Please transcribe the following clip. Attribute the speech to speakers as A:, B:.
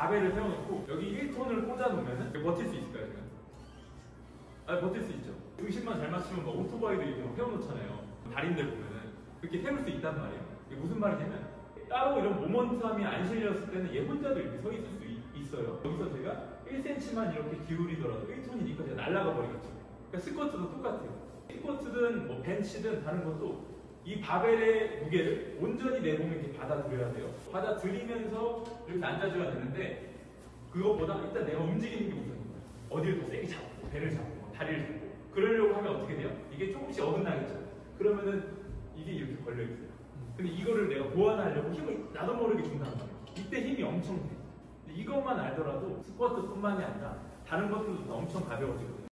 A: 바벨을 세워놓고 여기 1톤을 꽂아놓으면 버틸 수 있을까요, 제가? 아, 버틸 수 있죠. 의심만 잘 맞추면 막 오토바이도 이렇게 막 세워놓잖아요. 달인들 보면은. 그렇게 세울 수 있단 말이에요. 이게 무슨 말이냐면 따로 이런 모먼텀이 안 실렸을 때는 얘 혼자도 이렇게 서 있을 수 있, 있어요. 여기서 제가 1cm만 이렇게 기울이더라도 1톤이니까 제가 날아가 버리겠죠. 그러니까 스쿼트도 똑같아요. 스쿼트든 뭐 벤치든 다른 것도 이 바벨의 무게를 온전히 내 몸에 이렇게 받아들여야 돼요. 받아들이면서 이렇게 앉아줘야 되는데 그것보다 일단 내가 움직이는 게 거예요. 어디를 더 세게 잡고, 배를 잡고, 뭐 다리를 잡고. 그러려고 하면 어떻게 돼요? 이게 조금씩 어긋나겠죠. 그러면은 이게 이렇게 걸려 있어요. 근데 이거를 내가 보완하려고 힘을 나도 모르게 준단 말이에요. 이때 힘이 엄청 돼. 이것만 알더라도 스쿼트뿐만이 아니라 다른 것들도 다 엄청 가벼워지거든요.